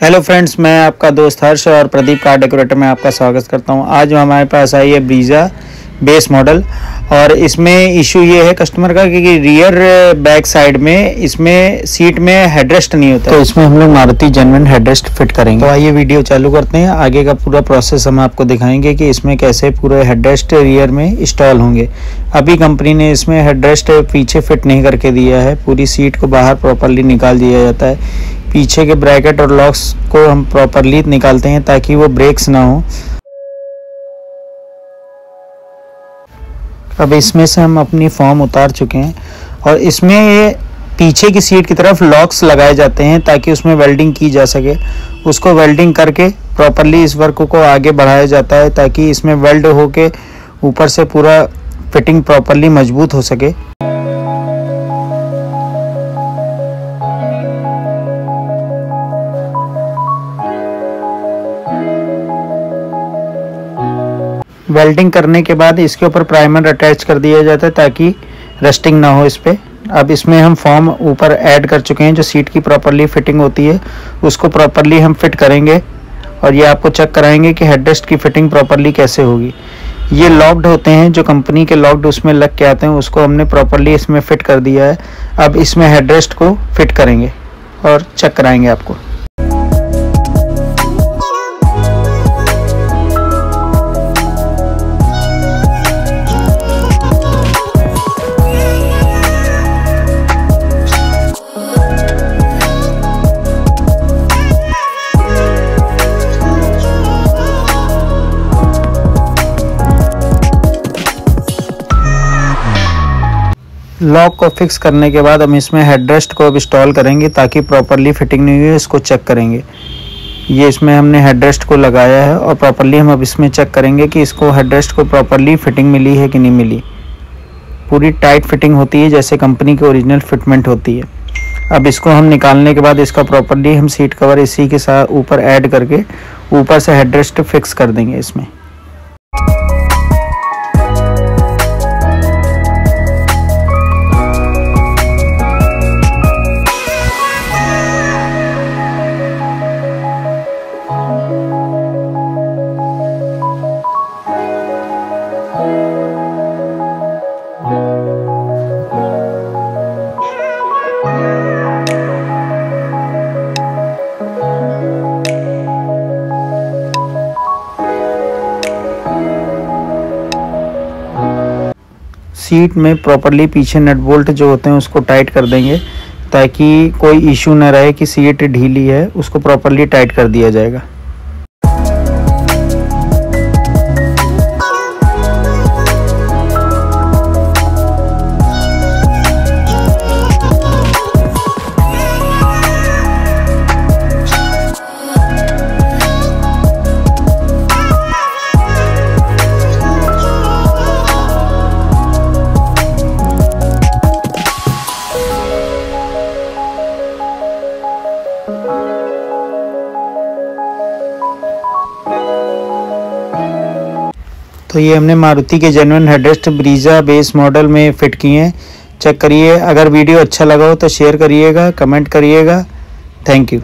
Hello friends मैं आपका दोस्त हर्ष और प्रदीप कार डेकोरेटर में आपका स्वागत करता हूँ। आज हमारे पास आई है ब्रीजा बेस मॉडल और इसमें इशू ये है कस्टमर का कि रियर बैक साइड में इसमें सीट में हेडरेस्ट नहीं होता। तो इसमें हम लोग मारुति जेनवन हेडरेस्ट फिट करेंगे। तो आइए वीडियो चालू करते हैं। आगे का पूरा प्रोसेस हम आपको दिखाएँगे कि इसमें कैसे पूरे हेडरेस्ट रियर में इंस्टॉल होंगे। अभी कंपनी ने इसमें हेडरेस्ट पीछे फिट नहीं करके दिया है। पूरी सीट को बाहर प्रॉपरली निकाल दिया जाता है। पीछे के ब्रैकेट और लॉक्स को हम प्रॉपरली निकालते हैं ताकि वो ब्रेक्स ना हो। अब इसमें से हम अपनी फॉर्म उतार चुके हैं और इसमें ये पीछे की सीट की तरफ़ लॉक्स लगाए जाते हैं ताकि उसमें वेल्डिंग की जा सके। उसको वेल्डिंग करके प्रॉपरली इस वर्क को आगे बढ़ाया जाता है ताकि इसमें वेल्ड होके ऊपर से पूरा फिटिंग प्रॉपरली मज़बूत हो सके। वेल्डिंग करने के बाद इसके ऊपर प्राइमर अटैच कर दिया जाता है ताकि रस्टिंग ना हो इस पर अब इसमें हम फॉर्म ऊपर ऐड कर चुके हैं जो सीट की प्रॉपरली फिटिंग होती है, उसको प्रॉपरली हम फिट करेंगे और ये आपको चेक कराएँगे कि हेडरेस्ट की फिटिंग प्रॉपरली कैसे होगी। ये लॉक्ड होते हैं, जो कंपनी के लॉक्ड उसमें लग के आते हैं, उसको हमने प्रॉपरली इसमें फिट कर दिया है। अब इसमें हेडरेस्ट को फिट करेंगे और चेक कराएँगे आपको। लॉक को फिक्स करने के बाद हम इसमें हेडरेस्ट को अब इंस्टॉल करेंगे ताकि प्रॉपरली फिटिंग नहीं हुई इसको चेक करेंगे। ये इसमें हमने हेडरेस्ट को लगाया है और प्रॉपरली हम अब इसमें चेक करेंगे कि इसको हेडरेस्ट को प्रॉपरली फिटिंग मिली है कि नहीं मिली। पूरी टाइट फिटिंग होती है जैसे कंपनी की ओरिजिनल फिटमेंट होती है। अब इसको हम निकालने के बाद इसका प्रॉपरली हम सीट कवर इसी के साथ ऊपर ऐड करके ऊपर से हेडरेस्ट फिक्स कर देंगे इसमें। सीट में प्रॉपरली पीछे नट बोल्ट जो होते हैं, उसको टाइट कर देंगे, ताकि कोई इशू ना रहे कि सीट ढीली है, उसको प्रॉपरली टाइट कर दिया जाएगा। तो ये हमने मारुति के gen one headrest Brezza base model में फ़िट किए हैं। चेक करिए। अगर वीडियो अच्छा लगा हो तो शेयर करिएगा कमेंट करिएगा। Thank you